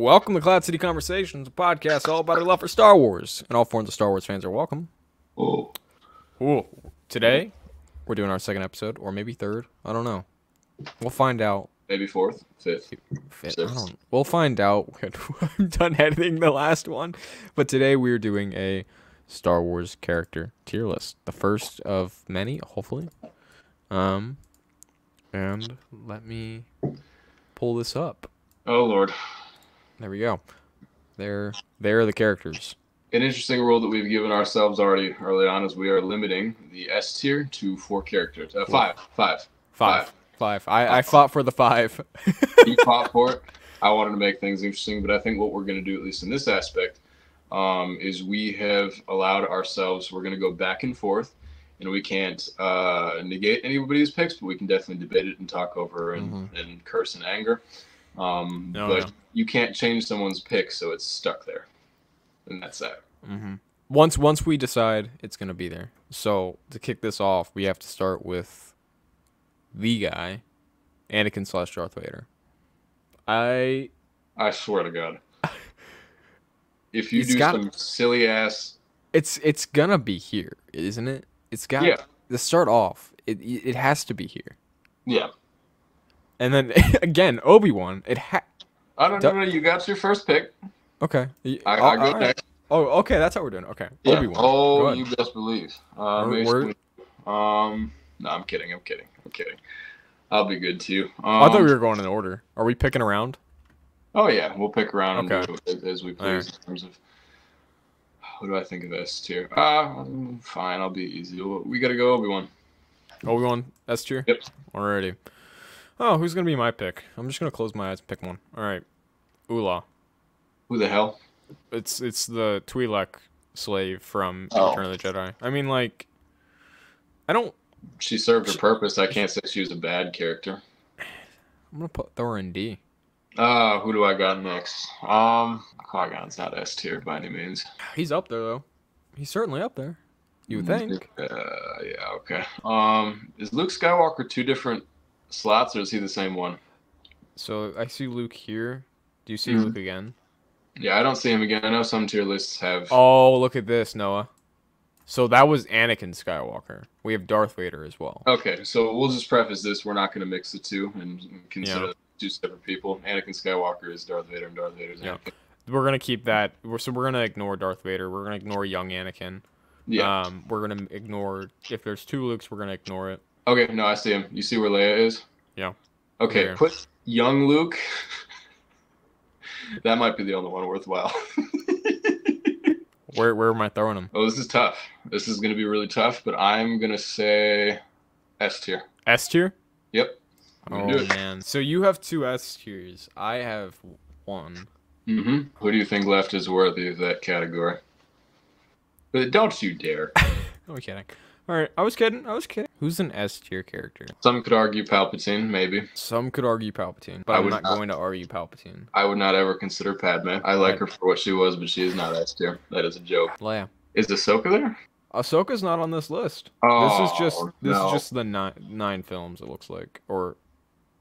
Welcome to Cloud City Conversations, a podcast all about our love for Star Wars, and all forms of Star Wars fans are welcome. Oh, Ooh. Today, we're doing our second episode, or maybe third. I don't know. We'll find out. maybe fourth, fifth. Fit- I don't. We'll find out I'm done editing the last one. But today we're doing a Star Wars character tier list, the first of many, hopefully. Um, and let me pull this up. Oh lord, There we go. There, there are the characters. an interesting rule that we've given ourselves already early on is we are limiting the S tier to four characters. Uh, five, five. Five, five. I, I fought for the five. You fought for it. I wanted to make things interesting, but I think what we're going to do, at least in this aspect, um, is we have allowed ourselves. We're going to go back and forth, and we can't uh, negate anybody's picks, but we can definitely debate it and talk over and, and curse and anger. Um, Oh, but yeah. you can't change someone's pick, so it's stuck there, and that's that. hmm Once once we decide it's gonna be there. So to kick this off, we have to start with the guy, Anakin slash Darth Vader. I I swear to God. If you do got- some silly ass, it's it's gonna be here, isn't it? It's got Yeah. to start off. It it has to be here. yeah. And then again, Obi Wan. It ha. I don't know. You got your first pick. Okay. I, oh, I go alright. next. Oh, okay. That's how we're doing. Okay. Yeah. Obi Wan. Oh, you best believe. Uh, basically, um, no, I'm kidding. I'm kidding. I'm kidding. I'll be good too. Um, I thought we were going in order. Are we picking around? Oh yeah, we'll pick around Okay. as, as we please Alright. in terms of. What do I think of S tier? Uh, fine. I'll be easy. We gotta go Obi Wan. Obi Wan S tier. Yep. Alrighty. Oh, who's gonna be my pick? I'm just gonna close my eyes and pick one. All right. Oola. Who the hell? It's it's the Twi'lek slave from Oh. Return of the Jedi. I mean, like, I don't. She served her purpose. I can't say she was a bad character. I'm gonna put throw her in D. Uh, who do I got next? Um, Qui-Gon's not S tier by any means. He's up there though. He's certainly up there. You would think. Uh, yeah, okay. Um, is Luke Skywalker two different slots, or is he the same one? So I see Luke here. Do you see Mhm. Luke again? Yeah, I don't see him again. I know some tier lists have. Oh, look at this, Noah. So that was Anakin Skywalker. We have Darth Vader as well. Okay, so we'll just preface this: we're not going to mix the two and consider Yeah. two separate people. Anakin Skywalker is Darth Vader, and Darth Vader is Yeah. Anakin. We're gonna keep that. We're, so we're gonna ignore Darth Vader. We're gonna ignore young Anakin. Yeah. Um, we're gonna ignore if there's two Lukes, we're gonna ignore it. Okay, no, I see him. You see where Leia is? Yeah. Okay, There. put young Luke. that might be the only one worthwhile. Where where am I throwing him? oh, this is tough. This is going to be really tough, but I'm going to say S tier. S tier? Yep. Oh gonna man. So you have two S tiers. I have one. hmm Who do you think left is worthy of that category? But don't you dare. I'm kidding. All right, I was kidding. I was kidding. Who's an S tier character? Some could argue Palpatine, maybe. Some could argue Palpatine, but I I'm not not. going to argue Palpatine. I would not ever consider Padme. I like Right. her for what she was, but she is not S tier. That is a joke. Leia. Is Ahsoka there? Ahsoka's not on this list. Oh, this is just this no. is just the nine nine films. It looks like, or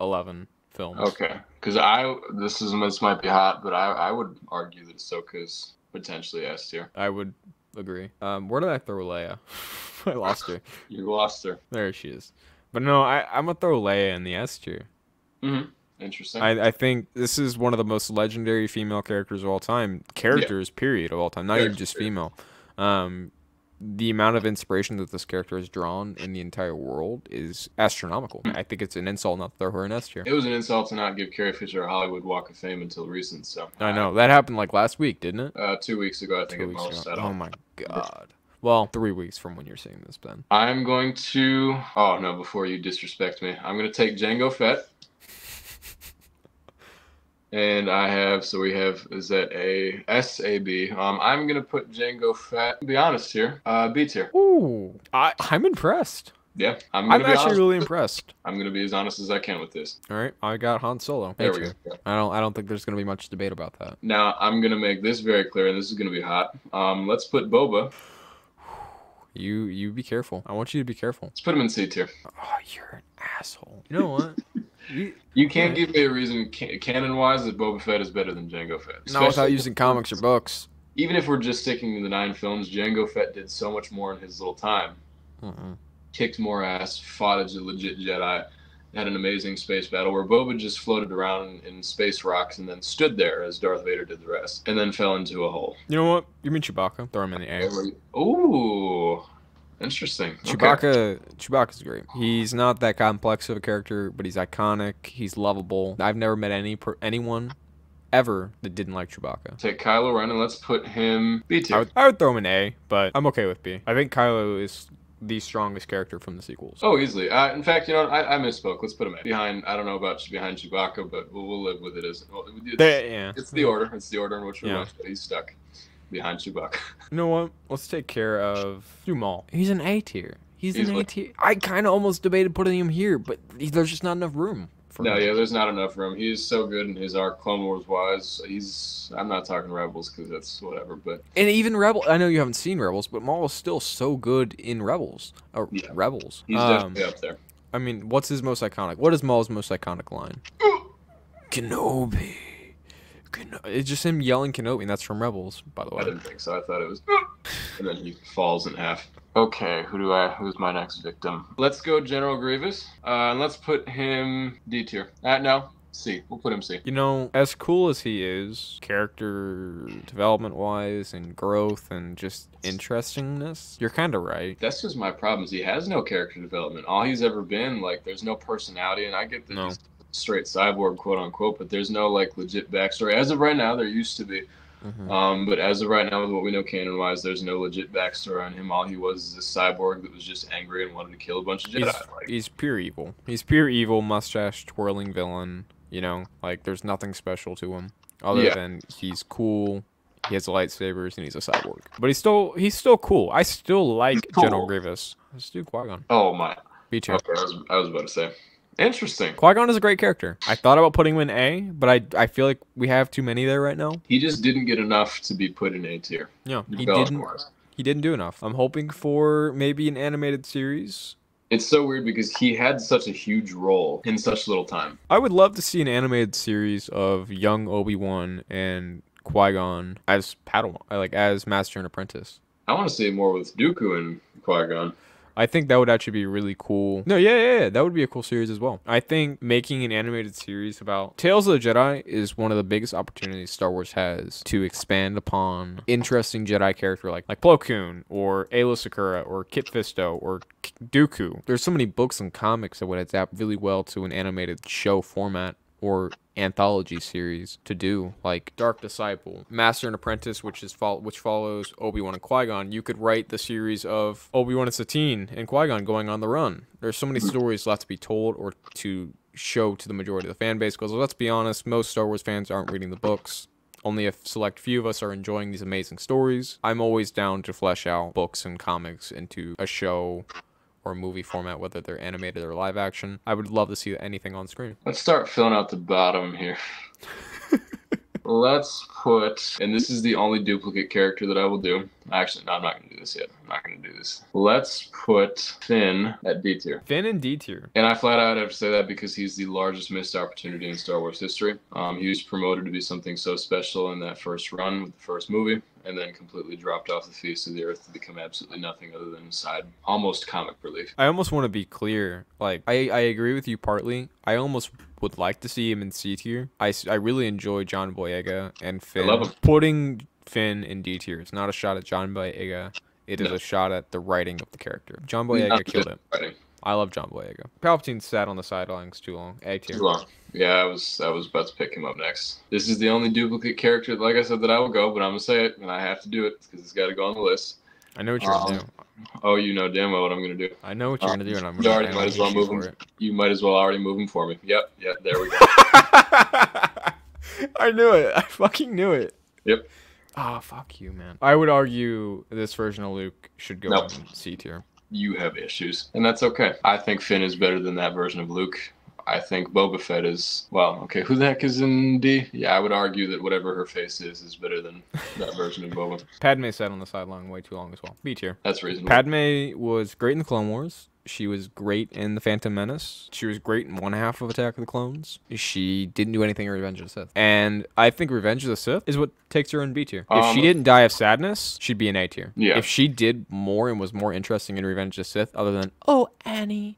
eleven films. Okay, because I this is this might be hot, but I I would argue that Ahsoka is potentially S tier. I would agree. Um, where did I throw Leia? I lost her. You lost her. There she is. But no, I I'm gonna throw Leia in the S tier. Mm-hmm. Interesting. I I think this is one of the most legendary female characters of all time. Characters, period, of all time. Not even just period. female. Um, the amount of inspiration that this character has drawn in the entire world is astronomical. I think it's an insult not to throw her in S tier. it was an insult to not give Carrie Fisher a Hollywood Walk of Fame until recent. So I know that happened like last week, didn't it? Uh, two weeks ago, I think Two weeks most. ago. Oh my god. Well, three weeks from when you're seeing this, Ben. I'm going to. Oh no! Before you disrespect me, I'm going to take Jango Fett. And I have so we have is that a S A B? Um, I'm gonna put Jango Fett. Be honest here, uh, B tier. Ooh, I I'm impressed. Yeah, I'm gonna I'm be actually honest. really impressed. I'm gonna be as honest as I can with this. All right, I got Han Solo. There A we tier. go. I don't I don't think there's gonna be much debate about that. Now I'm gonna make this very clear, and this is gonna be hot. Um, let's put Boba. You you be careful. I want you to be careful. Let's put him in C tier. Oh, you're an asshole. You know what? You- You can't Yeah. give me a reason canon wise that Boba Fett is better than Jango Fett. Not without using comics or books. Even if we're just sticking to the nine films, Jango Fett did so much more in his little time. Mm-mm. Kicked more ass, fought as a legit Jedi, had an amazing space battle where Boba just floated around in space rocks and then stood there as Darth Vader did the rest, and then fell into a hole. You know what? You mean Chewbacca? Throw him in the air. Ooh, interesting. Okay. Chewbacca, Chewbacca's great. He's not that complex of a character, but he's iconic. He's lovable. I've never met any per, anyone ever that didn't like Chewbacca. Take Kylo Ren and let's put him B I tier. would, I would throw him an A, but I'm okay with B. I think Kylo is the strongest character from the sequels. Oh, easily. Uh, in fact, you know, what? I, I misspoke. Let's put him behind. I don't know about behind Chewbacca, but we'll, we'll live with it as well, it's, They- yeah. it's the order. It's the order in which we Yeah. he's stuck behind Chewbacca. You know what? Let's take care of Dumal. He's an A tier. He's, He's an A tier. I kind of almost debated putting him here, but there's just not enough room. For No, him. yeah, there's not enough room. He's so good in his arc, Clone Wars wise. He's. I'm not talking Rebels because that's whatever, but And even Rebel. I know you haven't seen Rebels, but Maul is still so good in Rebels. Or Yeah. Rebels. he's Um, definitely up there. I mean, what's his most iconic? What is Maul's most iconic line? Kenobi. Keno- it's just him yelling Kenobi, and that's from Rebels, by the way. I didn't think so. I thought it was. And then he falls in half. Okay, who do I? Who's my next victim? Let's go General Grievous. Uh, and let's put him D tier. Uh, no, C. We'll put him C. You know, as cool as he is, character development wise, and growth, and just interestingness, you're kind of right. That's just my problem. Is he has no character development. All he's ever been like, there's no personality, and I get that No. he's straight cyborg, quote unquote, but there's no like legit backstory. As of right now, there used to be. Mhm. Um, but as of right now, with what we know canon wise, there's no legit backstory on him. All he was is a cyborg that was just angry and wanted to kill a bunch of Jedi. He's, like, he's pure evil. He's pure evil, mustache twirling villain. You know, like there's nothing special to him other Yeah. than he's cool. He has lightsabers and he's a cyborg. But he's still he's still cool. I still like cool. General Grievous. Let's do Qui Gon. oh my. B tier. Okay, I was, I was about to say. Interesting. Qui Gon is a great character. I thought about putting him in A, but I I feel like we have too many there right now. He just didn't get enough to be put in A tier. Yeah, he didn't he didn't do enough. I'm hoping for maybe an animated series. It's so weird because he had such a huge role in such little time. I would love to see an animated series of young Obi Wan and Qui Gon as Padawan, like as Master and Apprentice. I want to see more with Dooku and Qui Gon. I think that would actually be really cool. No, yeah, yeah, yeah, that would be a cool series as well. I think making an animated series about Tales of the Jedi is one of the biggest opportunities Star Wars has to expand upon interesting Jedi character like like Plo Koon or Aayla Secura or Kit Fisto or K- Dooku. There's so many books and comics that would adapt really well to an animated show format or anthology series to do like Dark Disciple, Master and Apprentice, which is fol- which follows Obi Wan and Qui Gon. You could write the series of Obi Wan and Satine and Qui Gon going on the run. There's so many stories left to be told or to show to the majority of the fan base. Because let's be honest, most Star Wars fans aren't reading the books. Only a select few of us are enjoying these amazing stories. I'm always down to flesh out books and comics into a show or movie format, whether they're animated or live action. I would love to see anything on screen. Let's start filling out the bottom here. Let's put, and this is the only duplicate character that I will do. Actually, no, I'm not going to do this yet. I'm not going to do this. Let's put Finn at D tier. Finn and D tier. And I flat out have to say that because he's the largest missed opportunity in Star Wars history. Um, he was promoted to be something so special in that first run with the first movie, and then completely dropped off the face of the earth to become absolutely nothing other than side, almost comic relief. I almost want to be clear. Like, I, I agree with you partly. I almost would like to see him in C tier. I, I really enjoy John Boyega and Finn. love him. Putting Finn in D tier. It's not a shot at John Boyega. It is No. a shot at the writing of the character. John Boyega the killed it. writing. I love John Boyega. Palpatine sat on the sidelines too long. A tier. Too long. Yeah, I was I was about to pick him up next. This is the only duplicate character, like I said, that I will go, but I'm gonna say it, and I have to do it because it's got to go on the list. I know what you're gonna Um, do. Oh, you know damn well what I'm gonna do. I know what you're um, gonna do, and I'm gonna already and might as well move him. it. You might as well already move him for me. Yep, yep, there we go. I knew it. I fucking knew it. Yep. Ah, fuck you, man. I would argue this version of Luke should go Nope. in C tier. You have issues, and that's okay. I think Finn is better than that version of Luke. I think Boba Fett is well. Okay, who the heck is in D? Yeah, I would argue that whatever her face is is better than that version of Boba. Padme sat on the sideline way too long as well. B tier. That's reasonable. Padme was great in the Clone Wars. She was great in The Phantom Menace. She was great in one half of Attack of the Clones. She didn't do anything in Revenge of the Sith. And I think Revenge of the Sith is what takes her in B tier. If she Um, didn't die of sadness, she'd be in A tier. Yeah. If she did more and was more interesting in Revenge of the Sith, other than, oh, Annie.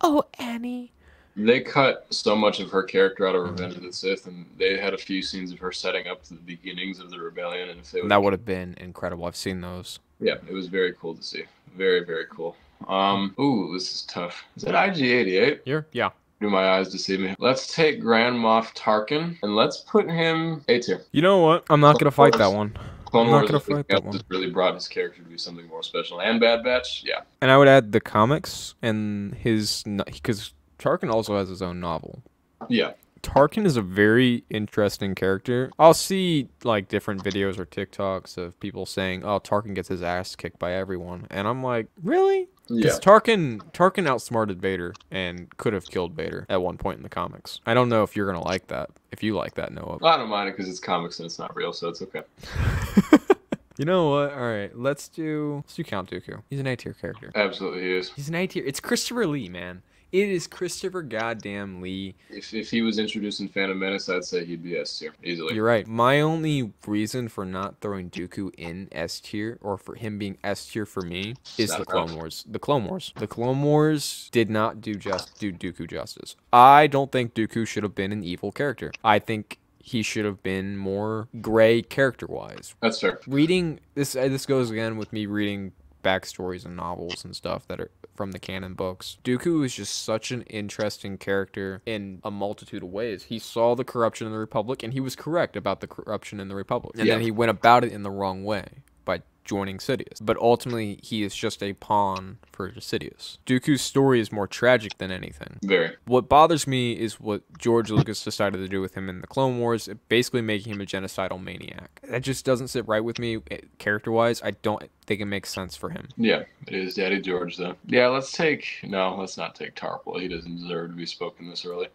Oh, Annie. They cut so much of her character out of. Revenge of the Sith, and they had a few scenes of her setting up the beginnings of the rebellion. And if they would, That would have been incredible. I've seen those. yeah, it was very cool to see. Very, very cool. Um, ooh, this is tough. Is it IG88? You're, yeah. Do my eyes deceive me? Let's take Grand Moff Tarkin and let's put him A tier. You know what? I'm not going to fight that one. Clone I'm not Wars gonna fight that one. just really brought his character to be something more special. And Bad Batch, yeah. And I would add the comics and his because Tarkin also has his own novel. Yeah. Tarkin is a very interesting character. I'll see like different videos or TikToks of people saying, "Oh, Tarkin gets his ass kicked by everyone," and I'm like, really? Yeah. Because Tarkin Tarkin outsmarted Vader and could have killed Vader at one point in the comics. I don't know if you're gonna like that. If you like that, Noah. I don't mind it because it's comics and it's not real, so it's okay. You know what? All right, let's do let's do Count Dooku. He's an A tier character. Absolutely, he is. He's an A tier. It's Christopher Lee, man. It is Christopher goddamn Lee. If, if he was introduced in Phantom Menace, I'd say he'd be S tier easily. You're right. My only reason for not throwing Dooku in S tier or for him being S tier for me is Not the Clone enough. Wars. The Clone Wars. The Clone Wars did not do just do Dooku justice. I don't think Dooku should have been an evil character. I think he should have been more gray character wise. That's fair. Reading this uh, this goes again with me reading backstories and novels and stuff that are from the canon books. Dooku is just such an interesting character in a multitude of ways. He saw the corruption in the Republic and he was correct about the corruption in the Republic. And then he went about it in the wrong way by joining Sidious. But ultimately he is just a pawn for Sidious. Dooku's story is more tragic than anything. Very. What bothers me is what George Lucas decided to do with him in the Clone Wars, basically making him a genocidal maniac. That just doesn't sit right with me character wise. I don't think it makes sense for him. Yeah, it is Daddy George, though. Yeah, let's take. No, let's not take Tarple. He doesn't deserve to be spoken this early.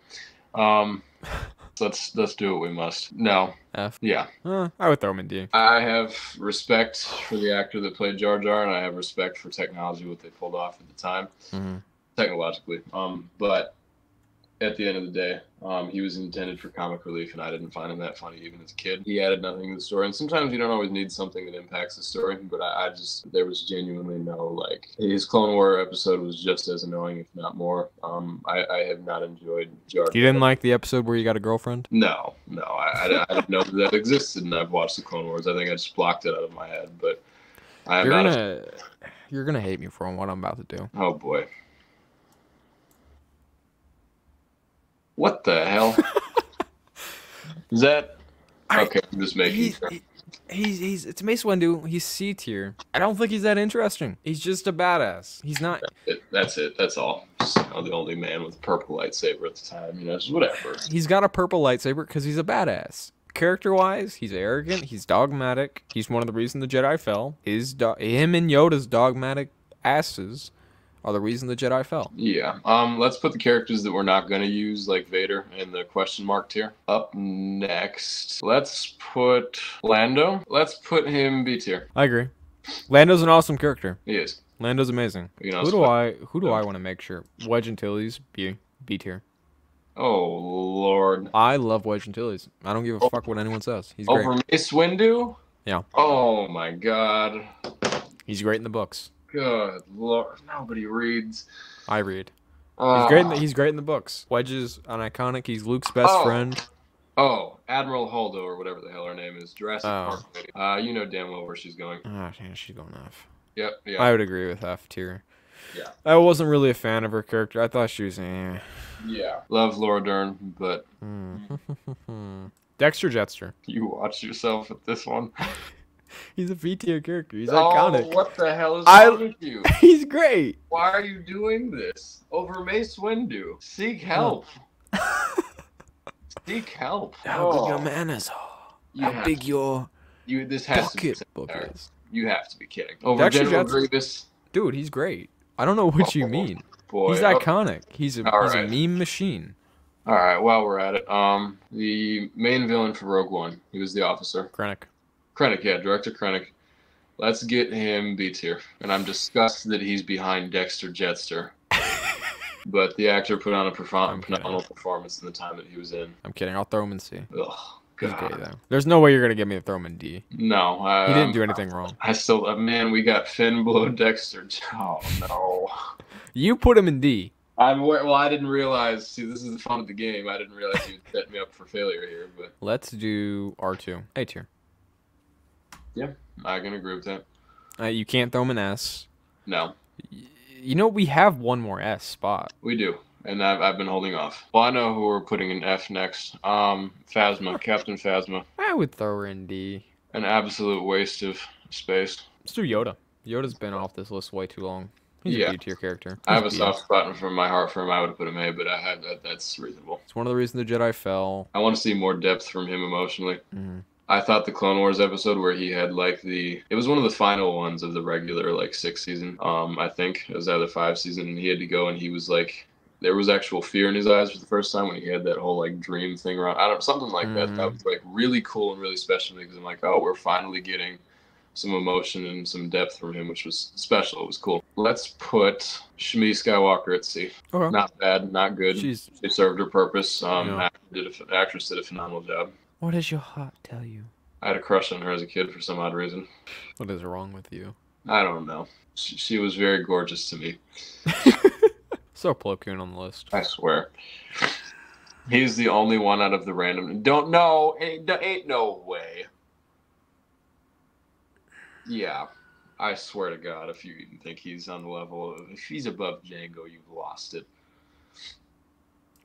Um, let's let's do what we must. No. F. Yeah, Uh, I would throw him in D. I have respect for the actor that played Jar Jar, and I have respect for technology, what they pulled off at the time, hmm technologically. Um, but at the end of the day, um, he was intended for comic relief, and I didn't find him that funny even as a kid. He added nothing to the story, and sometimes you don't always need something that impacts the story. But I, I just there was genuinely no like his Clone War episode was just as annoying, if not more. Um, I, I have not enjoyed Jar. You didn't like the episode where you got a girlfriend? No, no, I, I, I didn't know that, that existed, and I've watched the Clone Wars. I think I just blocked it out of my head, but I'm You're not. a- gonna, you're gonna hate me for what I'm about to do. oh boy. What the hell? Is that I- okay? I'm just making He's, sure. he- he's, he's, it's Mace Windu. He's C tier. I don't think he's that interesting. He's just a badass. He's not. It, that's it. That's all. Just, you know, the only man with a purple lightsaber at the time. You know, just whatever. He's got a purple lightsaber because he's a badass. Character wise, he's arrogant. He's dogmatic. He's one of the reasons the Jedi fell. His do- him and Yoda's dogmatic asses are the reason the Jedi fell. Yeah. Um. Let's put the characters that we're not gonna use, like Vader, in the question mark tier. Up next, let's put Lando. Let's put him B tier. I agree. Lando's an awesome character. He is. Lando's amazing. You know, Who do split- I who do I want to make sure? Wedge Antilles B B tier. Oh Lord. I love Wedge Antilles. I don't give a fuck what anyone says. He's great. Over Mace Windu. Yeah. Oh my God. He's great in the books. Good Lord. Nobody reads. I read. Uh, He's great. In the, he's great in the books. Wedge is an iconic. He's Luke's best Oh. friend. Oh, Admiral Holdo or whatever the hell her name is. Jurassic Oh. Park. Uh, you know damn well where she's going. Oh, damn, she's going F. Yep. Yeah. I would agree with F tier. Yeah. I wasn't really a fan of her character. I thought she was. Eh. yeah. Love Laura Dern, but Hmm. Dexter Jetster. you watch yourself at this one. He's a V tier character. He's oh, iconic. what the hell is I- wrong with you? He's great. Why are you doing this? Over Mace Windu. Seek help. Seek help. How big your Oh, manners are. you How have- big your You this has to be pocketbook satire. is. You have to be kidding. Over Dexter General Jetson- Grievous. Dude, he's great. I don't know what you mean. Boy. He's oh, iconic. He's a All he's right. a meme machine. All right. While we're at it, um, the main villain for Rogue One. He was the officer. Krennic. Krennic, yeah, Director Krennic. Let's get him B tier. And I'm disgusted that he's behind Dexter Jetster. but the actor put on a phenomenal performance in the time that he was in. I'm kidding. I'll throw him in C. Ugh, God. great. There's no way you're gonna get me to throw him in D. No, I, He didn't um, do anything wrong. I still, uh, man, we got Finn below Dexter. Oh no. You put him in D. I'm well. I didn't realize. See, this is the fun of the game. I didn't realize you'd set me up for failure here, but Let's do R2. A tier. I can agree with that. Uh, you can't throw him an S. No, Y- You know we have one more S spot. we do, and I've, I've been holding off. Well, I know who we're putting in F next. Um, Phasma, Captain Phasma, I would throw her in D. an absolute waste of space. Let's do Yoda. Yoda's been off this list way too long. He's Yeah. a B tier character. I have a He's soft spot from my heart for him. I would have put him A, but I had that. That's reasonable. It's one of the reasons the Jedi fell. I want to see more depth from him emotionally. Mhm. I thought the Clone Wars episode where he had like the it was one of the final ones of the regular like six season. Um, I think it was either five season, and he had to go and he was like there was actual fear in his eyes for the first time when he had that whole like dream thing around. I don't something like that. Mhm. That was like really cool and really special because I'm like, oh, we're finally getting some emotion and some depth from him, which was special. It was cool. Let's put Shmi Skywalker at C. Okay. Not bad, not good. She's. She served her purpose. Um, Yeah. actor did a, actress did a phenomenal job. What does your heart tell you? I had a crush on her as a kid for some odd reason. What is wrong with you? I don't know. She, she was very gorgeous to me. So Plo Koon on the list. I swear. He's the only one out of the random. Don't know. Ain't, ain't no way. Yeah, I swear to God, if you even think he's on the level of, if he's above Jango, you've lost it.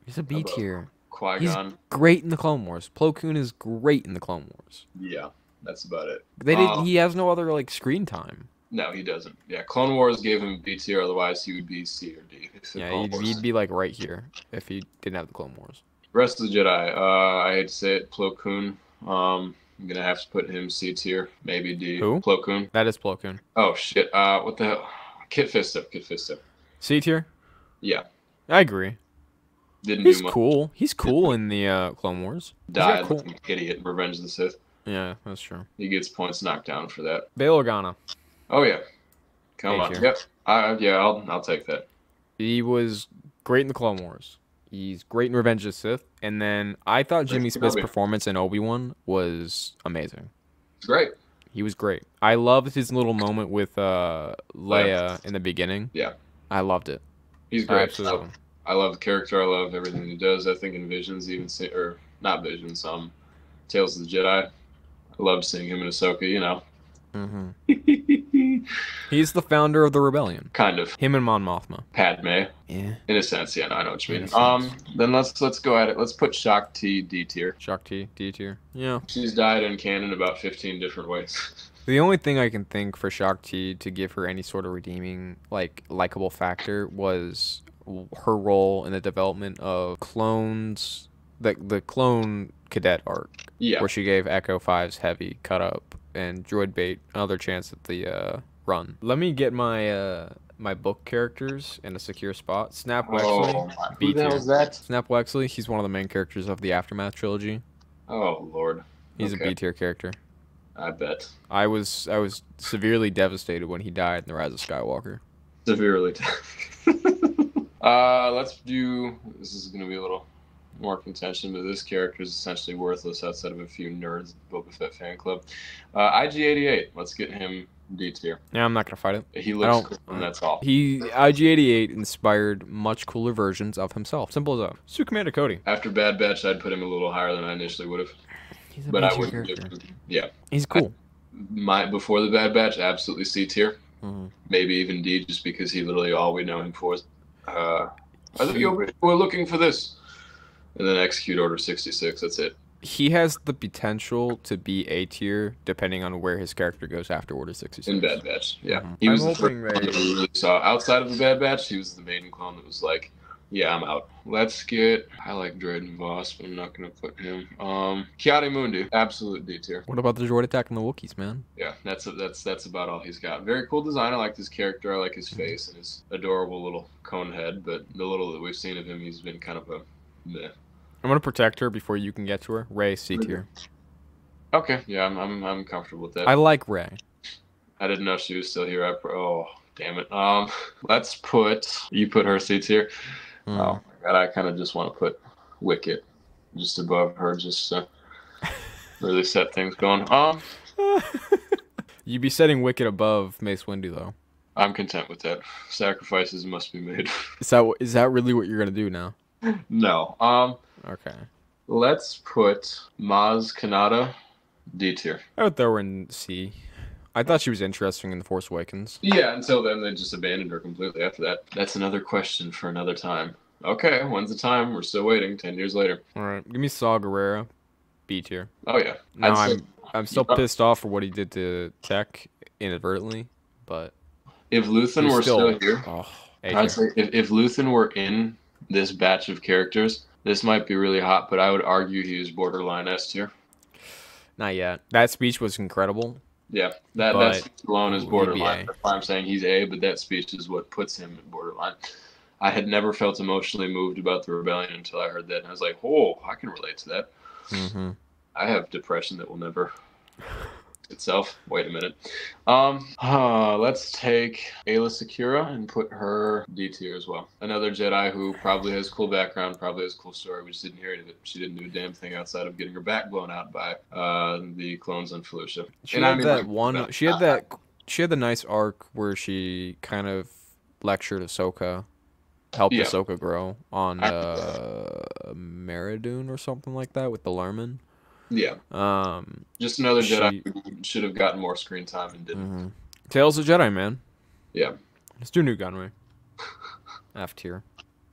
He's a B Above. tier. Qui He's- Great in the Clone Wars. Plo Koon is great in the Clone Wars. Yeah, that's about it. They did. Oh. He has no other like screen time. No, he doesn't. Yeah, Clone Wars gave him B tier. Otherwise, he would be C or D. Yeah, he'd, he'd be like right here if he didn't have the Clone Wars. Rest of the Jedi. Uh, I hate to say it, Plo Koon. Um, I'm gonna have to put him C tier, maybe D. Who? Plo Koon. That is Plo Koon. Oh shit. Uh, what the hell? Kit Fisto. Kit Fisto. C tier. Yeah, I agree. Didn't He's do much. cool. He's cool in the uh, Clone Wars. Died cool- like an idiot in Revenge of the Sith. Yeah, that's true. He gets points knocked down for that. Bail Organa. Oh yeah. Come A on. Yep. Uh, yeah, I'll I'll take that. He was great in the Clone Wars. He's great in Revenge of the Sith. And then I thought Jimmy Smits' performance in Obi Wan was amazing. It's great. He was great. I loved his little moment with uh, Leia in the beginning. Yeah. I loved it. He's I great. absolutely. I love the character. I love everything he does. I think in Visions, even see, or not Visions, um, Tales of the Jedi. I loved seeing him in Ahsoka. You know. Mm-hmm. He's the founder of the rebellion. kind of Him and Mon Mothma. Padme. Yeah. In a sense, yeah, no, I know what you mean. Um, then let's let's go at it. Let's put Shaak Ti D tier. Shaak Ti, D tier. Yeah. She's died in canon about fifteen different ways. The only thing I can think for Shaak Ti to give her any sort of redeeming, like, likable factor was w- her role in the development of clones, the the clone cadet arc, yeah, where she gave Echo Five's heavy cut up and Droid Bait another chance at the uh, run. Let me get my uh, my book characters in a secure spot. Snap Wexley. Oh, B who the hell tier. is that? Snap Wexley. He's one of the main characters of the Aftermath trilogy. Oh Lord, He's Okay. a B tier character. I bet I was I was severely devastated when he died in the Rise of Skywalker. severely. uh, let's do. This is gonna be a little more contention, but this character is essentially worthless outside of a few nerds Boba Fett fan club. Uh, IG88. Let's get him D tier. Yeah, I'm not gonna fight it. He looks cool, and that's all. He IG88 inspired much cooler versions of himself. Simple as that. Sue Commander Cody. After Bad Batch, I'd put him a little higher than I initially would have, He's a but I wouldn't character. Yeah, He's cool. my before the Bad Batch, absolutely C tier. Mhm. maybe even D, just because he literally all we know him for is, uh, I think He- you we're looking for this, and then execute Order sixty six. That's it. He has the potential to be A tier depending on where his character goes after Order 66. In Bad Batch, yeah, Mhm. he was I'm the first hoping one they- that we really saw outside of the Bad Batch. He was the maiden clone that was like, yeah, I'm out. Let's get. I like Dryden Vos, but I'm not gonna put him. Um, Ki-Adi-Mundi, absolute D tier. What about the droid attack and the Wookiees, man? Yeah, that's that's that's about all he's got. Very cool design. I like his character. I like his face and his adorable little cone head. But the little that we've seen of him, he's been kind of a. Meh. I'm gonna protect her before you can get to her. Rey C tier. Okay, yeah, I'm I'm, I'm comfortable with that. I I, like Rey. I didn't know she was still here. I pro- oh damn it. Um, let's put you put her C tier. Hmm. Oh my god, I kind of just want to put Wicket just above her, just to really set things going. Um, You'd be setting Wicket above Mace Windu though. I'm content with that. Sacrifices must be made. Is that is that really what you're gonna do now? no. Um, Okay. let's put Maz Kanata D tier. I would throw her in C. I thought she was interesting in The Force Awakens. Yeah, until then they just abandoned her completely after that. That's another question for another time. Okay, when's the time? We're still waiting. Ten years later. All right, give me Saw Gerrera, B tier. Oh yeah. No, I'm I'm still Yeah. pissed off for what he did to Tech inadvertently, but if Luthen were still, here, Oh, I'd say if, if Luthen were in this batch of characters, this might be really hot, but I would argue he was borderline S tier. Not yet. That speech was incredible. Yeah, that But that speech alone is borderline. That's why I'm saying he's A, but that speech is what puts him in borderline. I had never felt emotionally moved about the rebellion until I heard that, and I was like, "Oh, I can relate to that." Mm-hmm. I have depression that will never itself. Wait a minute. Um, uh, let's take Aayla Secura and put her D tier as well. Another Jedi who probably has cool background, probably has cool story. We just didn't hear any of it. She didn't do a damn thing outside of getting her back blown out by uh, the clones on Felucia. She And I had mean, that like, one. that- She had that. She had the nice arc where she kind of lectured Ahsoka, helped Yeah. Ahsoka grow on I- uh, Maridun or something like that with the Lurmen. Yeah, Um, just another Jedi She- who should have gotten more screen time and didn't. mhm. Tales of Jedi, man. Yeah. Let's do Nute Gunray. F tier.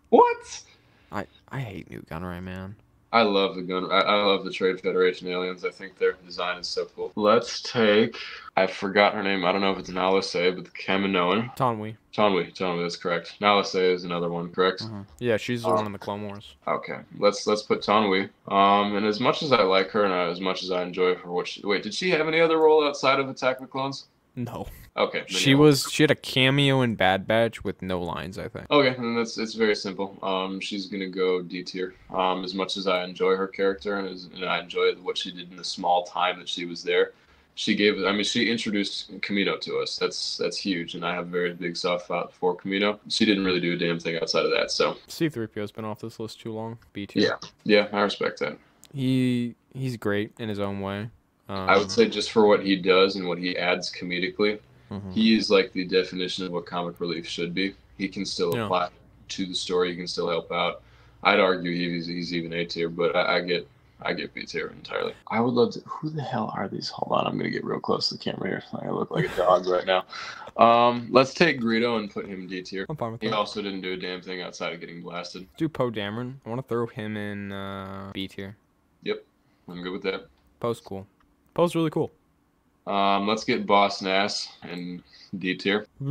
What? I I hate Nute Gunray, man. I love the gun. I, I love the Trade Federation aliens. I think their design is so cool. Let's take. I forgot her name. I don't know if it's Nala Se, but the Kaminoan. Taun We. Tonwi. Taun We. That's correct. Nala Se is another one. Correct. Mhm. Yeah, she's the Um, one in the Clone Wars. Okay. Let's let's put Taun We. Um, and as much as I like her and as much as I enjoy her, what she, wait, did she have any other role outside of Attack of the Clones? No, Okay. she yeah. was. She had a cameo in Bad Batch with no lines. I think. Okay, and that's it's very simple. Um, she's gonna go D tier. Um, as much as I enjoy her character and, as, and I enjoy what she did in the small time that she was there, she gave. I mean, she introduced Kamino to us. That's that's huge, and I have a very big soft spot for Kamino. She didn't really do a damn thing outside of that. So C-3PO's been off this list too long. B tier. Yeah. yeah, I respect that. He he's great in his own way. Um, I would say just for what he does and what he adds comedically, mhm. he is like the definition of what comic relief should be. He can still Yeah. apply to the story. He can still help out. I'd argue he's, he's even A tier, but I, I get I get B tier entirely. I would love to. Who the hell are these? Hold on, I'm gonna get real close to the camera here. I look like a dog right now. Um, let's take Greedo and put him D tier. I'm fine with He that. also didn't do a damn thing outside of getting blasted. Do Poe Dameron. I want to throw him in uh, B tier. Yep, I'm good with that. Poe's cool. Poe's really cool. Um, let's get Boss Nass and D tier. Be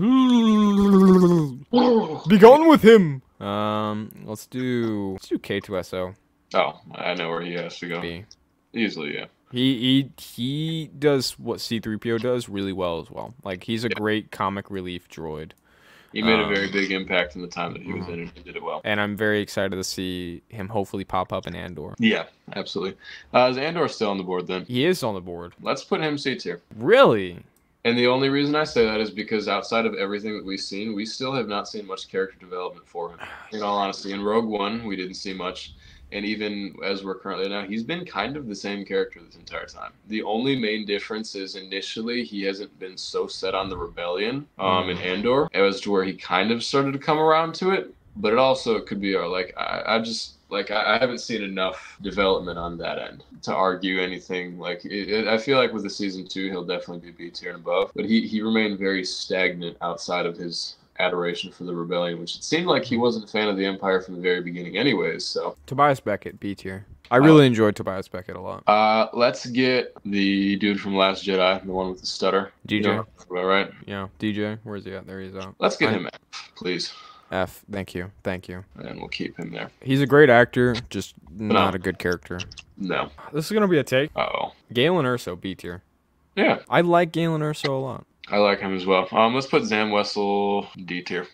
gone with him. Um, let's do let's do K2SO. Oh, I know where he has to go. B. Easily, yeah. He he he does what C3PO does really well as well. Like he's a Yeah. great comic relief droid, He made a Um, very big impact in the time that he was mhm. in it. He did it well. and I'm very excited to see him hopefully pop up in Andor. Yeah, absolutely. Uh, is Andor still on the board then? He is on the board. Let's put him C tier. Really? And the only reason I say that is because outside of everything that we've seen, we still have not seen much character development for him. In all honesty, in Rogue One, we didn't see much. And even as we're currently now, he's been kind of the same character this entire time. The only main difference is initially he hasn't been so set on the rebellion um, in Andor as to where he kind of started to come around to it. But it also could be uh, like I, I just like I, I haven't seen enough development on that end to argue anything. Like it, it, I feel like with the season two, he'll definitely be B tier and above. But he he remained very stagnant outside of his adoration for the rebellion, which it seemed like he wasn't a fan of the Empire from the very beginning, anyways. So Tobias Beckett, B tier. I really enjoyed Tobias Beckett a lot. uh, let's get the dude from Last Jedi, the one with the stutter. DJ. You know, all right, Yeah, DJ. Where's he at? There he's at. let's get I- him F, please, F. Thank you. Thank you. and we'll keep him there. He's a great actor, just not a good character. No. This is gonna be a take. Uh oh. Galen Erso, B tier. Yeah, I like Galen Erso a lot. I like him as well. Um, let's put Zam Wesell D tier.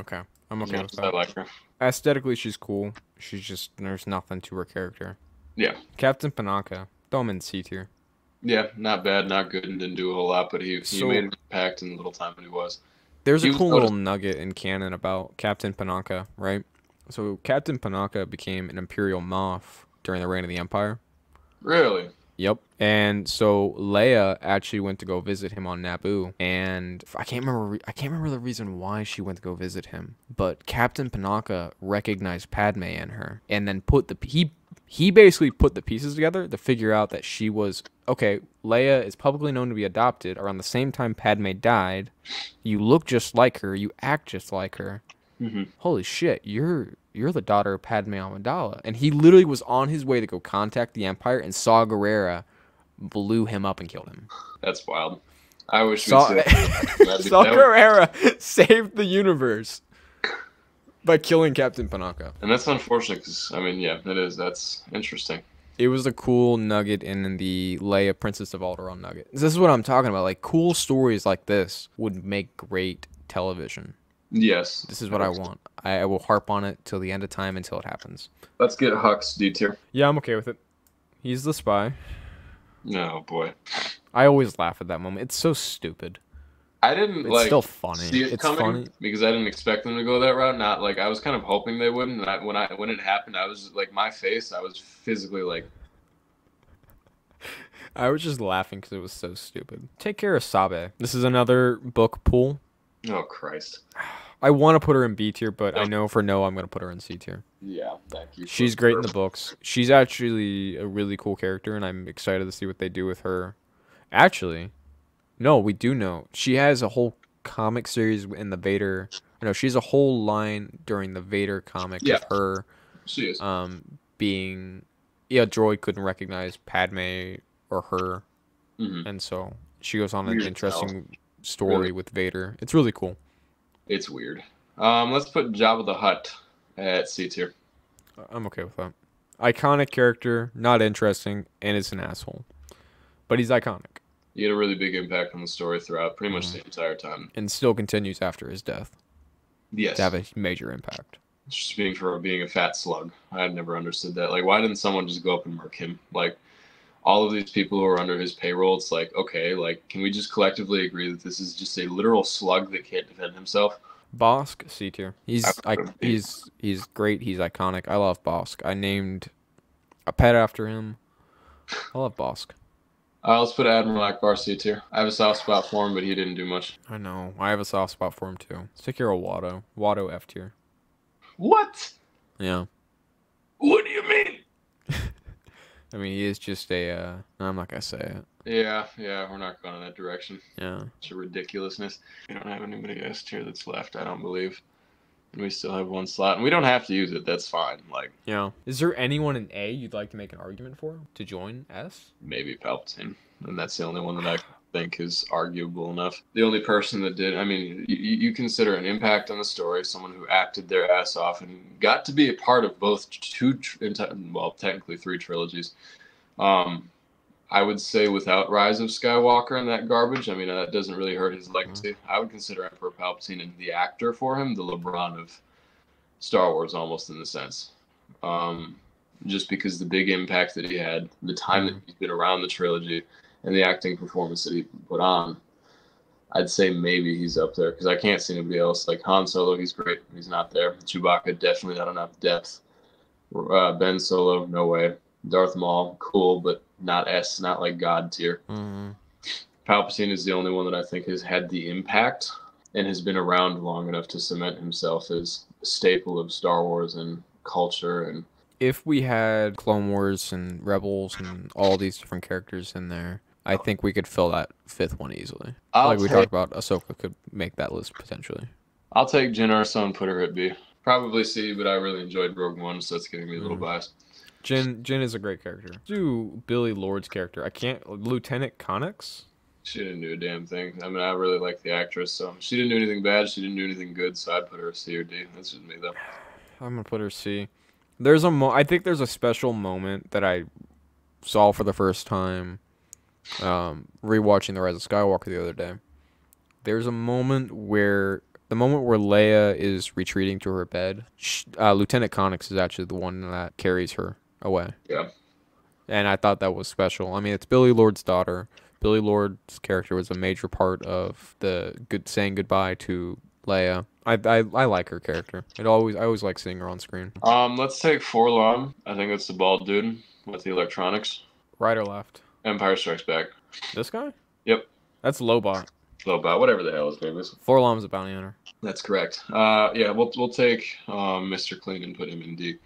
Okay, I'm okay with as I like her. Aesthetically, she's cool. She's just there's nothing to her character. Yeah. Captain Panaka, throw him in C tier. Yeah, not bad, not good, and didn't do a whole lot, but he, he made an impact in the little time that he was. There's He a cool noticed- little nugget in canon about Captain Panaka, right? So Captain Panaka became an Imperial Moff during the reign of the Empire. Really? Yep. And so Leia actually went to go visit him on Naboo, and I can't remember. re- I can't remember the reason why she went to go visit him. But Captain Panaka recognized Padme in her, and then put the he he basically put the pieces together to figure out that she was okay. Leia is publicly known to be adopted around the same time Padme died. You look just like her. You act just like her hmm holy shit, you're you're the daughter of Padme Amidala. And he literally was on his way to go contact the Empire and Saw Gerrera blew him up and killed him. That's wild. I wish Saw, that. Be- Saw that Gerrera saved the universe by killing Captain Panaka. And that's unfortunate because, I mean, yeah, it is. That's interesting. It was a cool nugget in the Leia Princess of Alderaan nugget. This is what I'm talking about. Like cool stories like this would make great television. Yes. This is what I want. I, I will harp on it till the end of time until it happens. Let's get Hux D tier. Yeah, I'm okay with it. He's the spy. No, boy. I always laugh at that moment. It's so stupid. I didn't It's like still funny. see it It's coming funny. because I didn't expect them to go that route. Not like I was kind of hoping they wouldn't. And I, when I when it happened, I was like my face. I was physically like, I was just laughing because it was so stupid. Take care of Sabe. This is another book pool. oh Christ. I want to put her in B tier, but I know for no, I'm gonna put her in C tier. Yeah, thank you. She's great in the books. She's actually a really cool character, and I'm excited to see what they do with her. Actually, no, we do know she has a whole comic series in the Vader. No, she has a whole line during the Vader comic Yeah. of her She is. um being yeah, droid couldn't recognize Padme or her, Mhm. and so she goes on an Weird interesting story Really. with Vader. It's really cool. It's weird. Um, let's put Jabba the Hutt at C tier. I'm okay with that. Iconic character, not interesting, and is an asshole, but he's iconic He had a really big impact on the story throughout pretty much Mhm. the entire time. and still continues after his death Yes. to have a major impact. just being for being a fat slug. I had never understood that. Like, why didn't someone just go up and murk him? Like, all of these people who are under his payroll, it's like, okay, like, can we just collectively agree that this is just a literal slug that can't defend himself? Bossk C tier. He's I I, would be. he's he's great. He's iconic. I love Bossk. I named a pet after him. I love Bossk. Uh, let's put Admiral Ackbar C tier. I have a soft spot for him, but he didn't do much. I know. I have a soft spot for him too. Let's take care of Watto. Watto F tier. What? Yeah. What do you mean? I mean, he is just a. Uh, I'm not gonna say it. Yeah, yeah, we're not going in that direction. Yeah. It's a ridiculousness. We don't have anybody S here that's left, I don't believe. And we still have one slot, and we don't have to use it. That's fine. Like, Yeah. Is there anyone in A you'd like to make an argument for to join S? maybe Palpatine, and that's the only one that I think is arguable enough. The only person that did, I mean, you, you consider an impact on the story, someone who acted their ass off and got to be a part of both two, well, technically three trilogies. Um, I would say without Rise of Skywalker and that garbage, I mean, that doesn't really hurt his legacy. I would consider Emperor Palpatine and the actor for him the LeBron of Star Wars, almost in the sense. Um, just because the big impact that he had, the time that he's been around the trilogy, and the acting performance that he put on, I'd say maybe he's up there because I can't see anybody else. Like Han Solo, he's great. He's not there. Chewbacca, definitely not enough depth. Uh, ben Solo, no way. Darth Maul, cool, but not S, not like God tier. Mm-hmm. Palpatine is the only one that I think has had the impact and has been around long enough to cement himself as a staple of Star Wars and culture and If we had Clone Wars and Rebels and all these different characters in there, I think we could fill that fifth one easily. I'll like we take, talked about, Ahsoka could make that list potentially. I'll take Jyn Erso and put her at B. Probably C, but I really enjoyed Rogue One, so that's getting me a little Mhm. biased. Jyn Jyn is a great character. Do Billie Lourd's character. I can't Lieutenant Connix? She didn't do a damn thing. I mean, I really like the actress, so she didn't do anything bad. She didn't do anything good, so I'd put her a C or D. That's just me, though. I'm gonna put her C. There's a mo I think there's a special moment that I saw for the first time um rewatching The Rise of Skywalker the other day. There's a moment where the moment where Leia is retreating to her bed, sh uh, Lieutenant Connix is actually the one that carries her away. Yeah. And I thought that was special. I mean, it's Billie Lourd's daughter. Billie Lourd's character was a major part of the good saying goodbye to Leia. I I, I like her character. It always I always like seeing her on screen. Um, let's take Forlom. I think that's the bald dude with the electronics. Right or left? Empire Strikes Back. This guy? Yep. That's Lobot. Lobot, whatever the hell his name is. 4-LOM's a bounty hunter. That's correct. Uh, yeah, we'll we'll take um, Mr. Clean and put him in D.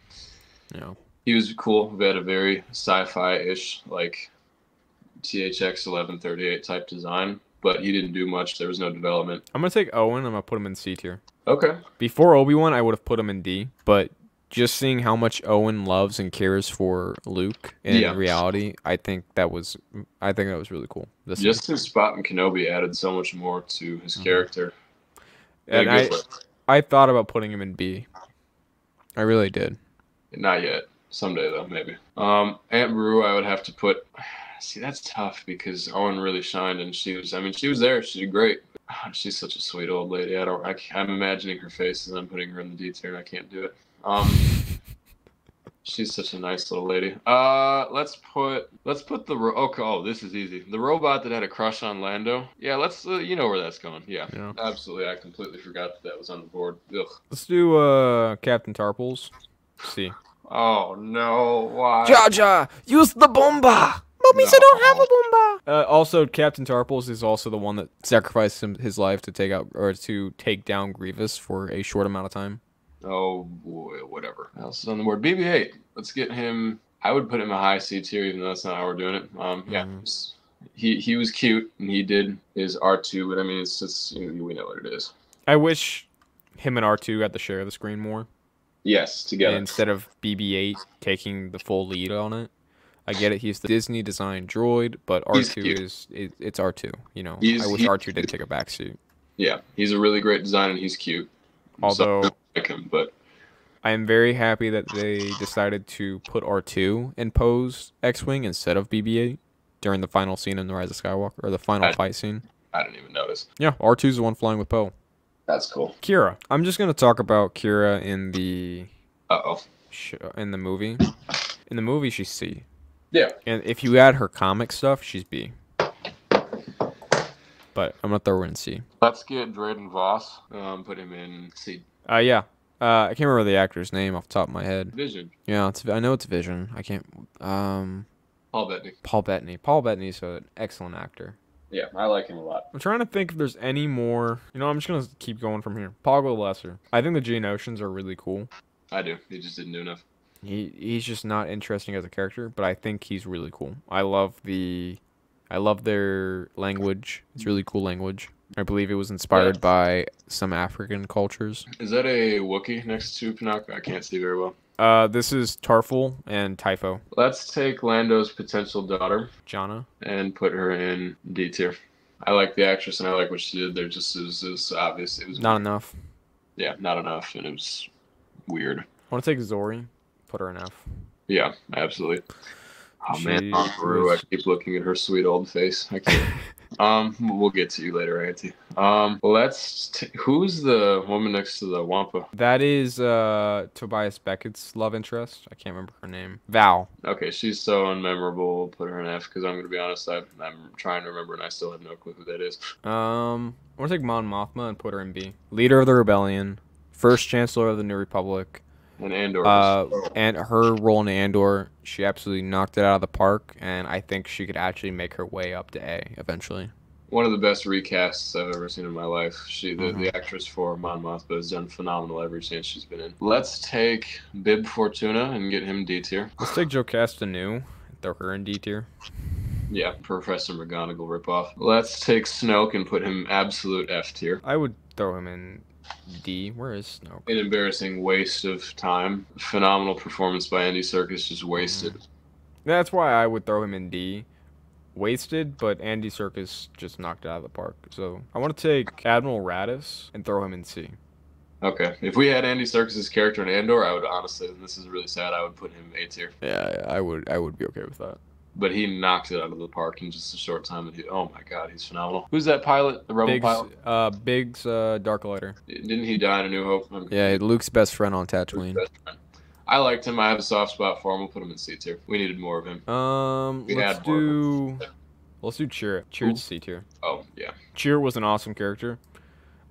Yeah. He was cool. We had a very sci-fi-ish like THX 1138 type design, but he didn't do much. There was no development. I'm gonna take Owen. And I'm gonna put him in C tier. Okay. Before Obi Wan, I would have put him in D, but just seeing how much Owen loves and cares for Luke in Yeah. reality, I think that was I think that was really cool. This Just his spot in Kenobi added so much more to his Mhm. character. And I way. I thought about putting him in B. I really did. Not yet. Someday though, maybe. Um, Aunt Beru, I would have to put. See, that's tough because Owen really shined, and she was. I mean, she was there. She did great. She's such a sweet old lady. I don't. I, am imagining her face, and I'm putting her in the D tier, and I can't do it. Um, she's such a nice little lady. Uh, let's put. Let's put the. ro- Okay. Oh, this is easy. The robot that had a crush on Lando. Yeah. Let's. Uh, you know where that's going. Yeah. Yeah. Absolutely. I completely forgot that that was on the board. Ugh. Let's do uh Captain Tarpals. See. Oh no! Why? Jar Jar, use the bomba. Mommy said don't have a bomba. Uh, also, Captain Tarpals is also the one that sacrificed him, his life to take out or to take down Grievous for a short amount of time. Oh boy, whatever. Else is on the board? BB-8. Let's get him. I would put him in a high C tier, even though that's not how we're doing it. Um, yeah, Mhm. he he was cute and he did his R two, but I mean, it's just you know, we know what it is. I wish him and R2 got to share of the screen more Yes, together. instead of BB-8 taking the full lead on it. I get it. He's the Disney designed droid, but R2 is it, it's R2. You know, He's- I wish R2 did take a backseat. yeah, he's a really great design and he's cute. Although so, like him, but I am very happy that they decided to put R2 in Poe's X-wing instead of BB-8 during the final scene in The Rise of Skywalker or the final I- fight scene. I didn't even notice. Yeah, R2's the one flying with Poe. That's cool. Qi'ra. I'm just gonna talk about Qi'ra in the Uh oh. sh- in the movie. In the movie, she's C. Yeah. And if you add her comic stuff, she's B. But I'm gonna throw her in C. Let's get Dryden Vos. Um, put him in C Uh, yeah. Uh, I can't remember the actor's name off the top of my head. Vision. Yeah, it's I know it's Vision. I can't. Um, Paul Bettany. Paul Bettany. Paul Bettany's an excellent actor. Yeah, I like him a lot. I'm trying to think if there's any more. You know, I'm just gonna keep going from here. Poggle Lesser. I think the Geonosians are really cool. I do. He just didn't do enough. He he's just not interesting as a character, but I think he's really cool. I love the, I love their language. It's really cool language. I believe it was inspired Yeah. by some African cultures. Is that a Wookiee next to Pinocchio? I can't see very well. Uh, this is Tarfful and Typho. Let's take Lando's potential daughter Jannah. and put her in D tier. I like the actress and I like what she did. There just is this obvious. It was Not enough. yeah, not enough, and it was weird. I want to take Zorii. Put her in F. Yeah, absolutely. Oh man, Aunt Beru, I keep looking at her sweet old face. I can't. um, we'll get to you later, Auntie. Um, let's. T- who's the woman next to the Wampa? That is uh Tobias Beckett's love interest. I can't remember her name. Val. Okay, she's so unmemorable. We'll put her in F because I'm gonna be honest. I, I'm trying to remember, and I still have no clue who that is. Um, I want to take Mon Mothma and put her in B. Leader of the rebellion, first chancellor of the New Republic, And Andor. uh, and her role in Andor, she absolutely knocked it out of the park, and I think she could actually make her way up to A eventually. one of the best recasts I've ever seen in my life. She, the, Mhm. the actress for Mon Mothma, has done phenomenal every chance she's been in. Let's take Bib Fortuna and get him D tier. Let's take Jocasta Nu, throw her in D tier. Yeah, Professor McGonagall ripoff. Let's take Snoke and put him absolute F tier. I would throw him in D. Where is Snoke? An embarrassing waste of time. Phenomenal performance by Andy Serkis, just mm-hmm. wasted. That's why I would throw him in D. Wasted, but Andy Serkis just knocked it out of the park. So I want to take Admiral Raddus and throw him in C. Okay, if we had Andy Serkis' character in Andor, I would honestly, and this is really sad, I would put him A tier. Yeah, I would. I would be okay with that. But he knocked it out of the park in just a short time. He, oh my god, he's phenomenal. Who's that pilot? The rebel Biggs, pilot? uh, Biggs, uh, Darklighter. Didn't he die in A New Hope? I'm Yeah, Luke's best friend on Tatooine. I liked him. I have a soft spot for him. We'll put him in C tier. We needed more of him. Um, We let's do, Let's do Cheer. Cheer's C tier. Oh yeah. Cheer was an awesome character.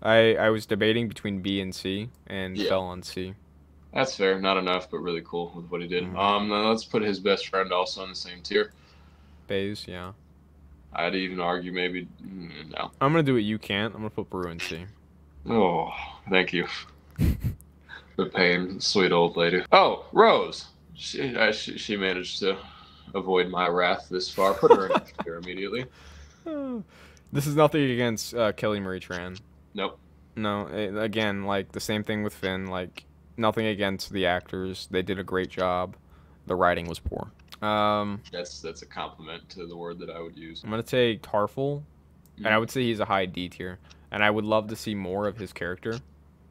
I I was debating between B and C and Yeah. fell on C. That's fair. Not enough, but really cool with what he did. Mhm. Um, let's put his best friend also in the same tier. Baze, yeah. I'd even argue maybe mm, no. I'm gonna do what you can't. I'm gonna put Beru in C. Oh, thank you. the pain, sweet old lady. Oh, Rose. She, uh, she she managed to avoid my wrath this far. Put her in tier immediately. this is nothing against uh, Kelly Marie Tran. Nope. No, it, again, like the same thing with Finn. Like nothing against the actors. They did a great job. The writing was poor. Um, That's that's a compliment to the word that I would use. I'm gonna take Tarfful, and I Mhm. would say he's a high D tier. And I would love to see more of his character.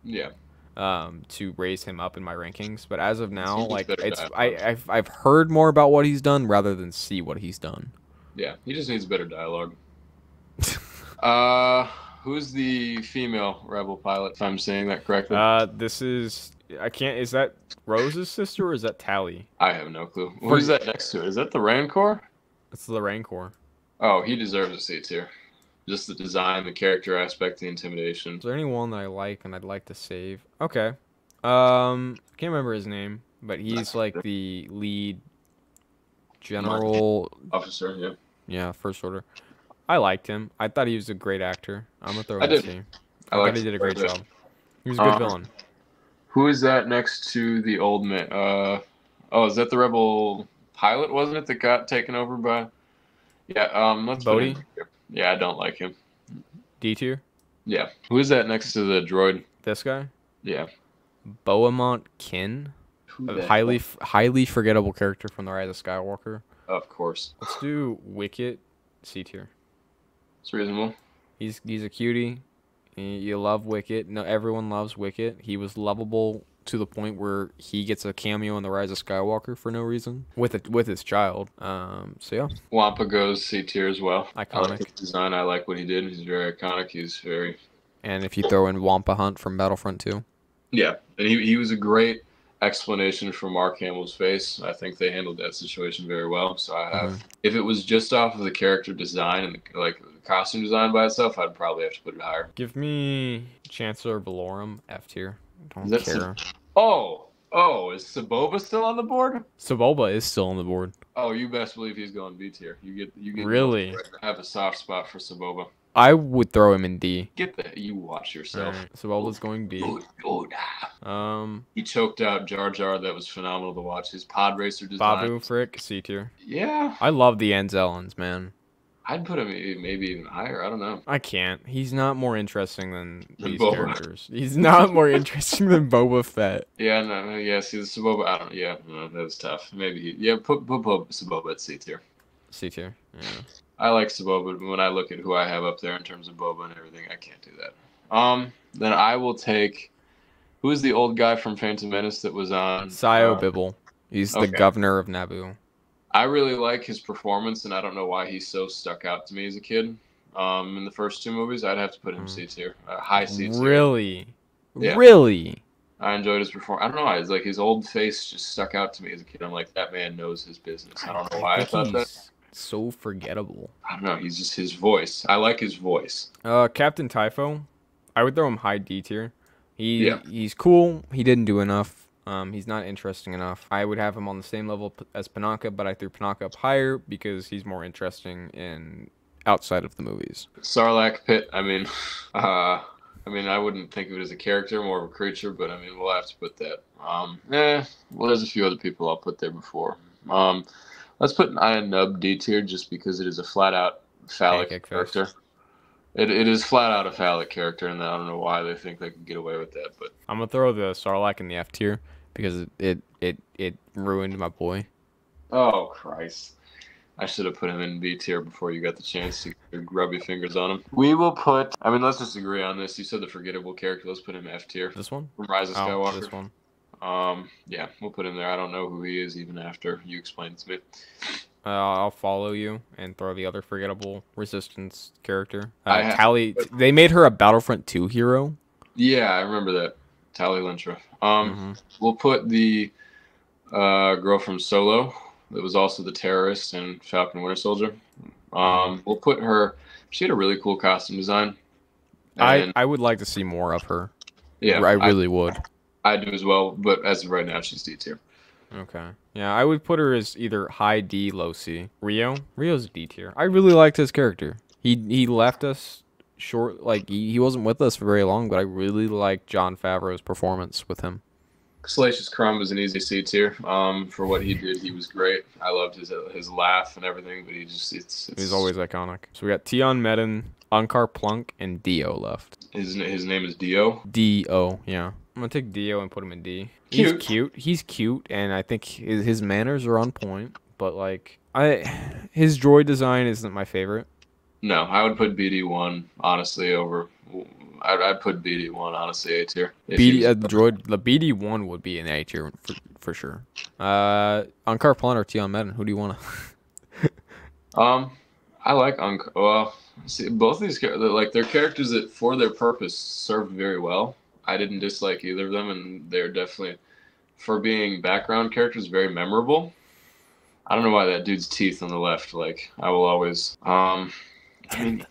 Yeah. um, to raise him up in my rankings. But as of now, needs like it's dialogue. I I've, I've heard more about what he's done rather than see what he's done. Yeah. He just needs better dialogue. uh, who's the female rebel pilot? If I'm saying that correctly, Uh, this is I can't. Is that Rose's sister or is that Tallie? I have no clue. Who's that next to it? Is that the Rancor? It's the Rancor. Oh, he deserves a C tier. Just the design, the character aspect, the intimidation. Is there anyone that I like and I'd like to save? Okay. Um, can't remember his name, but he's like the lead general. Officer, yeah. Yeah, first order. I liked him. I thought he was a great actor. I'm gonna throw I him a did. I I thought he did a great job. He was a good Um, villain. Who is that next to the old man? Uh, oh, is that the rebel pilot? Wasn't it that got taken over by? Yeah. Um. Let's put Bodhi? here. Yeah, I don't like him. D tier. Yeah. Who is that next to the droid? This guy. Yeah. Beaumont Kin, a highly f- highly forgettable character from the Rise of Skywalker. Of course, Let's do Wicket C tier. it's reasonable. He's he's a cutie. You love Wicket. No, everyone loves Wicket. He was lovable to the point where he gets a cameo in the Rise of Skywalker for no reason with it with his child. Um. So yeah, Wampa goes C tier as well. I Iconic. like his design. I like what he did. He's very iconic. He's very and if you throw in Wampa Hunt from Battlefront 2, Yeah, and he, he was a great explanation for Mark Hamill's face. I think they handled that situation very well. So I have, mm-hmm. if it was just off of the character design and the, like the costume design by itself, I'd probably have to put it higher. give me Chancellor Valorum F tier. Don't That's a- care. Oh, oh, is Sebulba still on the board? Sebulba is still on the board. Oh, you best believe he's going B tier. You get you get Really? I have a soft spot for Sebulba. I would throw him in D. Get that. You watch yourself. So Alright, Sebulba's going B. Um, He choked out Jar Jar. That was phenomenal to watch. His pod racer design. Babu Frick C tier. Yeah, I love the Anzellans, man. I'd put him maybe even higher. I don't know. I can't. He's not more interesting than Than these Boba. characters. He's not more interesting than Boba Fett. Yeah, no, no, yeah. See, the Sebulba. I don't. Yeah, no, that was tough. Maybe. He, yeah, put put, put Sebulba at C tier. C tier. Yeah. I like Sebulba, but when I look at who I have up there in terms of Boba and everything, I can't do that. Um, then I will take. Who is the old guy from Phantom Menace that was on? Sio uh, Bibble. He's okay. the governor of Naboo. I really like his performance, and I don't know why he so stuck out to me as a kid. Um, in the first two movies, I'd have to put him Mm. C tier, uh, high C tier. Really? Yeah. Really? I enjoyed his performance. I don't know. why, It's like his old face just stuck out to me as a kid. I'm like, that man knows his business. I don't know why I, think thought that. So forgettable. I don't know. He's just his voice. I like his voice. Uh, Captain Typho, I would throw him high D tier. He Yeah. he's cool. He didn't do enough. Um, he's not interesting enough. I would have him on the same level as Panaka, but I threw Panaka up higher because he's more interesting in outside of the movies. Sarlacc pit. I mean, uh, I mean, I wouldn't think of it as a character, more of a creature. But I mean, we'll have to put that. Um, eh. Well, there's a few other people I'll put there before. Um, let's put Nien Nunb D tier just because it is a flat out phallic Pancake character. It, it is flat out a phallic character, and I don't know why they think they can get away with that. But I'm gonna throw the Sarlacc in the F tier because it it it, it ruined my boy. oh Christ, I should have put him in B tier before you got the chance to rub your fingers on him. We will put. I mean, let's just agree on this. You said the forgettable character. Let's put him F tier This one? from Rise of Oh, Skywalker. this one. Um, yeah, we'll put him there. I don't know who he is even after you explain it to me. Uh, I'll follow you and throw the other forgettable resistance character. Uh, I Tallie. They made her a Battlefront 2 hero. Yeah, I remember that. Tallie Lintra. Um, Mhm. we'll put the uh, girl from Solo that was also the terrorist in Falcon Winter Soldier. Um, we'll put her. She had a really cool costume design. I And, I would like to see more of her. yeah, I really would. I, do as well. But as of right now, she's D tier. Okay. Yeah, I would put her as either high D, low C. Rio? Rio's D tier. I really liked his character. He he left us short like he, he wasn't with us for very long, but I really liked Jon Favreau's performance with him. Salacious Crumb was an easy C tier. Um, for what he did, he was great. I loved his his laugh and everything. But he just it's, it's He's always iconic. So we got Tion Medon, Unkar Plutt, and Dio left. his his name is Dio. D-O, yeah. I'm gonna take Dio and put him in D. Cute. He's cute. He's cute, and I think his, his manners are on point. But like, I his droid design isn't my favorite. No, I would put BD one honestly over. I'd, I'd put BD one honestly A tier. BD uh, the droid the BD one would be an A tier for, for sure. Uh, Unkar Plutt or Tion Medon, who do you want to? Um, I like Unc. Well, see, both these like they're characters that, for their purpose, served very well. I didn't dislike either of them, and they're definitely, for being background characters, very memorable. I don't know why that dude's teeth on the left. Like I will always. Um, I mean,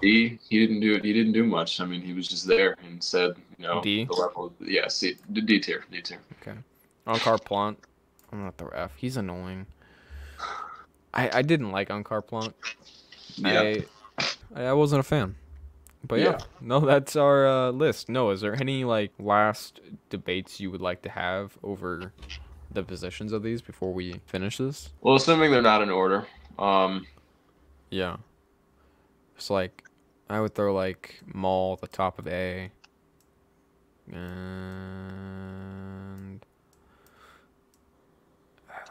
D. He didn't do it. He didn't do much. I mean, he was just there and said, you know, D? the level. Yeah, C, D, D tier, D tier. Okay, Unkar Plutt. I'm not the ref. He's annoying. I I didn't like Unkar Plutt. Yeah. I I wasn't a fan. But yeah, Yeah. no, that's our uh, list. No, is there any like last debates you would like to have over the positions of these before we finish this? Well, assuming they're not in order. Um, Yeah. It's like I would throw like Maul at the top of A. And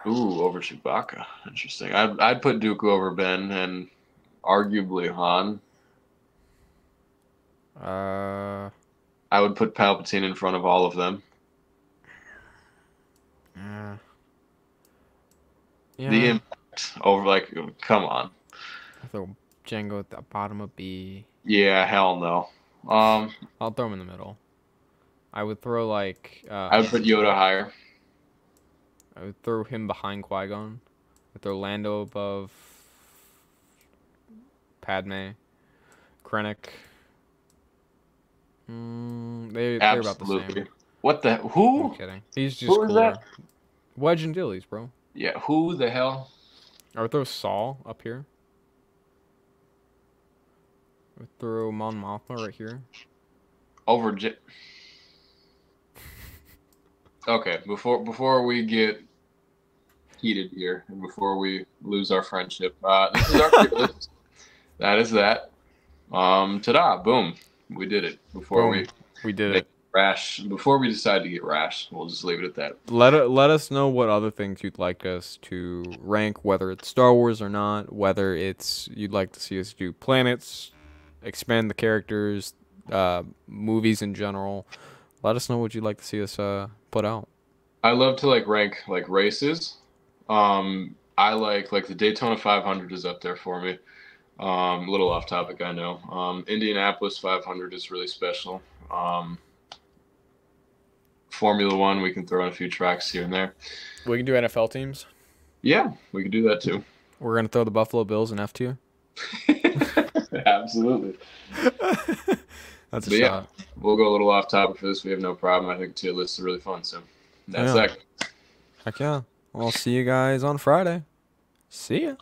Ooh, over Chewbacca. Interesting. I'd, I'd put Dooku over Ben and arguably Han. Uh I would put Palpatine in front of all of them. yeah. The impact over, like, come on. I'll throw Jango at the bottom of B. Yeah, hell no. Um, I'll throw him in the middle. I would throw like uh, I would put Yoda higher. I would throw him behind Qui Gon. I'd throw Lando above Padme, Krennic. Mm, they they're about the same. What the? I'm Who? kidding. He's just Who is cooler. that? Wedge and Dillies, bro. Yeah, who the hell? I would throw Saul up here. I would throw Mon Mothma right here. Over J. Okay, before before we get heated here, and before we lose our friendship, uh, this is our. That is that. Um, ta-da! Boom, we did it. Before Boom. we We did it. rash, before we decide to get rash, we'll just leave it at that. Let let us know what other things you'd like us to rank, whether it's Star Wars or not, whether it's you'd like to see us do planets, expand the characters, uh, movies in general. Let us know what you'd like to see us uh, put out. I love to like rank like races. Um, I like like the Daytona 500 is up there for me. Um, a little off topic, I know. Um, Indianapolis 500 is really special. Um, Formula One, we can throw in a few tracks here and there. We can do NFL teams. Yeah, we can do that too. We're gonna throw the Buffalo Bills in F two. Absolutely. That's a But yeah. We'll go a little off topic for this. We have no problem. I think tier lists are really fun. So that's Yeah. that. Heck yeah. Well, I'll see you guys on Friday. See ya.